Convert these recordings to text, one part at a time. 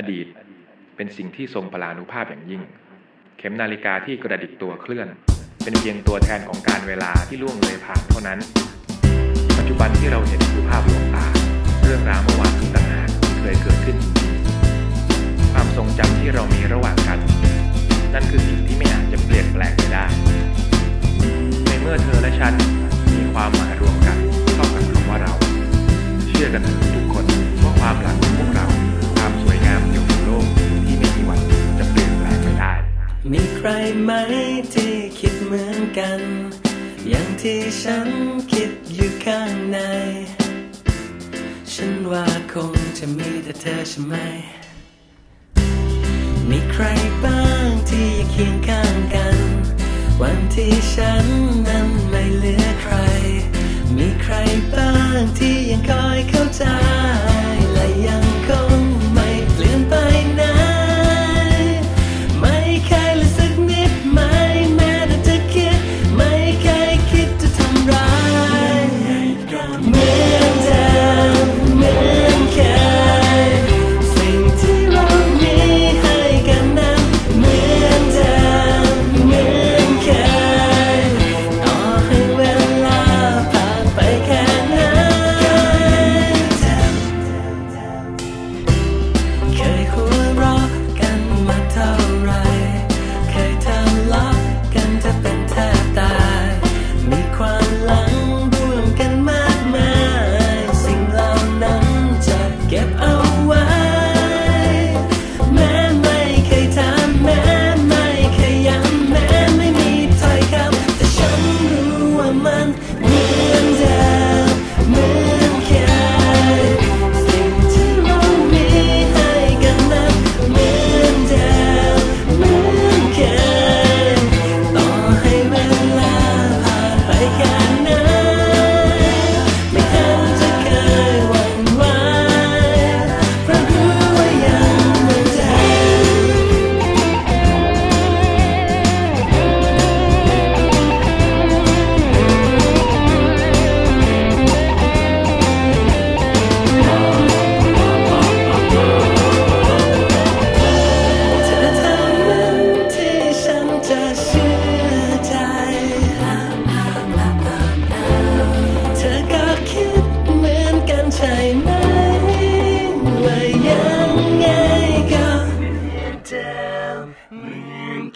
อดีตเป็นสิ่งที่ทรงพลานุภาพอย่างยิ่ง เข็มนาฬิกาที่กระดิกตัวเคลื่อน เป็นเพียงตัวแทนของการเวลาที่ล่วงเลยผ่านเท่านั้น ปัจจุบันที่เราเห็นคือภาพลวงตา เรื่องราวเมื่อวานต่างหากที่เคยเกิดขึ้น ความทรงจำที่เรามีระหว่างกัน นั่นคือสิ่งที่ไม่อาจจะเปลี่ยนแปลงไปได้ ในเมื่อเธอและฉันมีความหมายรวมกันเท่ากับคำว่าเรา เชื่อกันทุก ใครไหมที่คิดเหมือนกัน อย่างที่ฉันคิดอยู่ข้างใน ฉันว่าคงจะมีแต่เธอใช่ไหม มีใครบ้างที่ยังเคียงข้างกัน วันที่ฉันนั้นไม่เหลือใคร มีใครบ้างที่ยังคอยเข้าใจ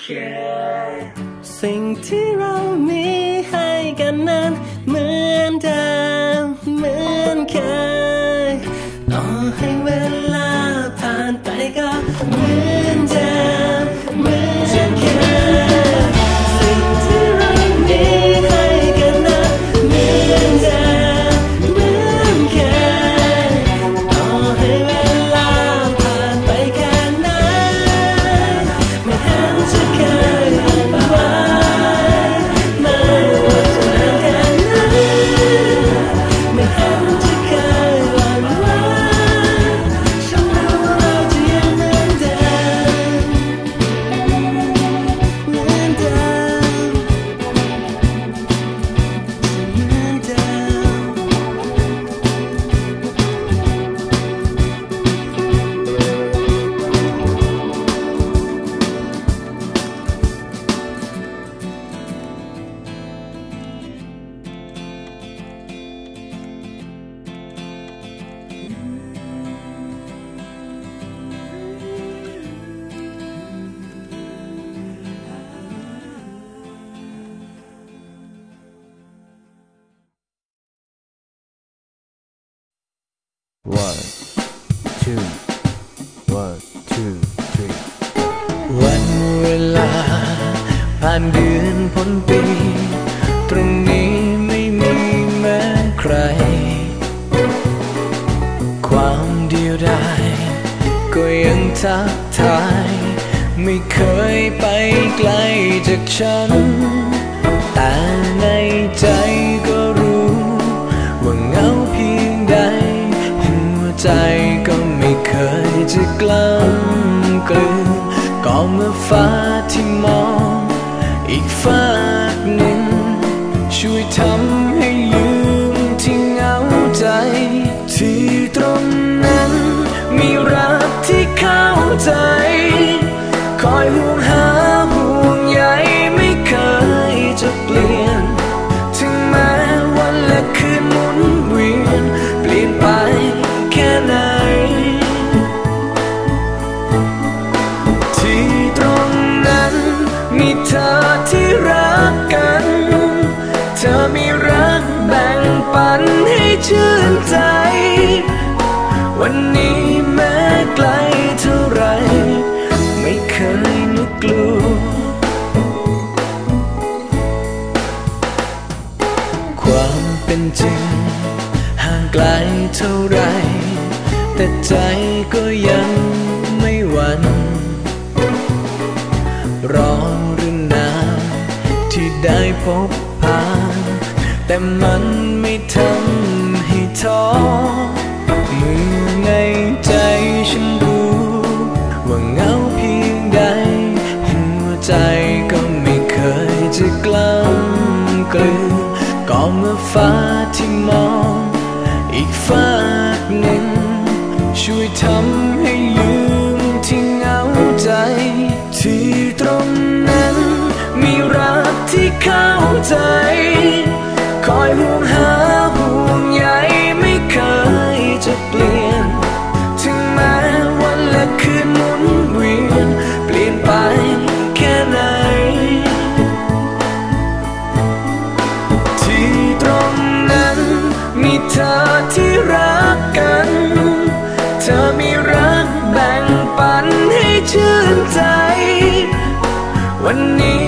อ ผ่านเดือนพ้นปี ตรงนี้ไม่มีแม้ใคร ความเดียวดายก็ยังทักทาย ไม่เคยไปไกลจากฉัน แต่ในใจก็รู้ ว่าเหงาเพียงใด หัวใจก็ไม่เคยจะกล้ำกลืนก็เมื่อฟ้าที่มอง อีกฝากหนึ่ง ช่วยทำให้ลืมที่เหงาใจ ที่ตรงนั้น มีรักที่เข้าใจ แต่ใจก็ยังไม่หวั่นร้อนหรือนานที่ได้พบผ่าน แต่มันไม่ทำให้ท้อเมื่อในใจฉันรู้ว่าเหงาเพียงใด หัวใจก็ไม่เคยจะกล้ำกลืนก็เมื่อฟ้า ช่วยทำให้ลืมที่เหงาใจ ที่ตรงนั้น มีรักที่เข้าใจ คอยห่วงหาห่วงใยไม่เคยจะเปลี่ยน ถึงแม้วันและคืนหมุนเวียน เปลี่ยนไปแค่ไหน ที่ตรงนั้น มีเธอที่รักกัน เธอมีรักแบ่งปันให้ชื่นใจ วันนี้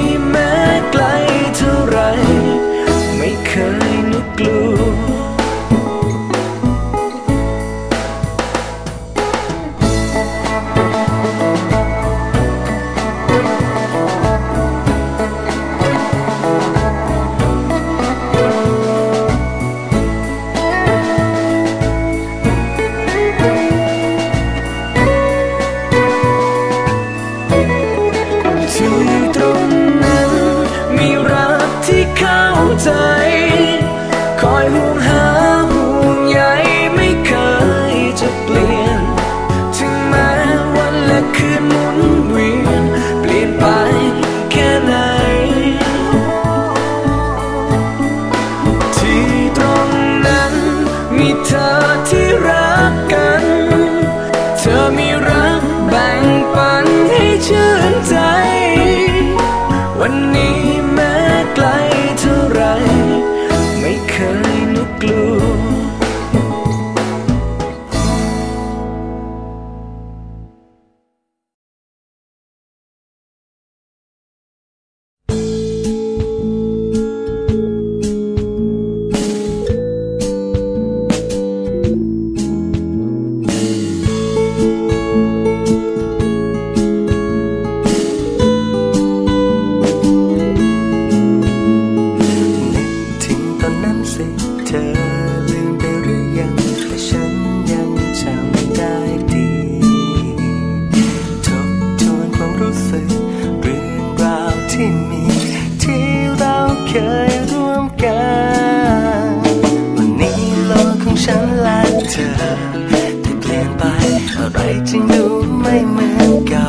อะไรจึงดูไม่เหมือนเก่า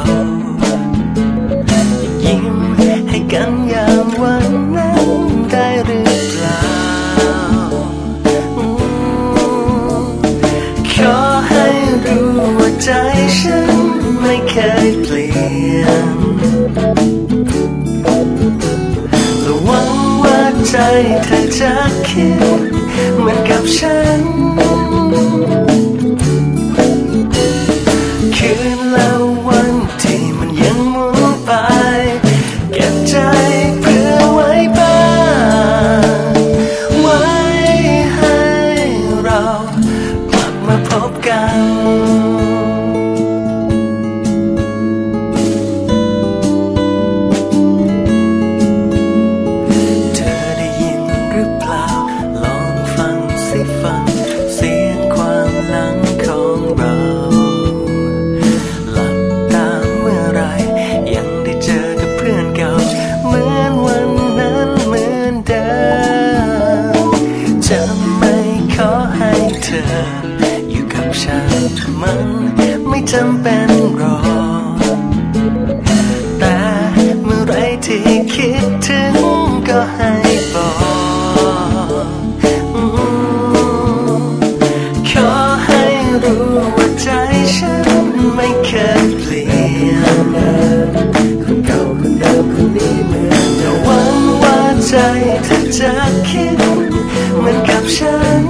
ยิ้มให้กันยางวันนั้นได้หรือเปล่าอืมขอให้รู้ว่าใจฉันไม่เคยเปลี่ยนและหวังว่าใจเธอจะคิดเหมือนกับฉัน ว่าใจฉันไม่เคยเปลี่ยนคนเก่าคนเดิมคนนี้เหมือนแต่วังว่าใจเธอจะคิดเหมือนกับฉัน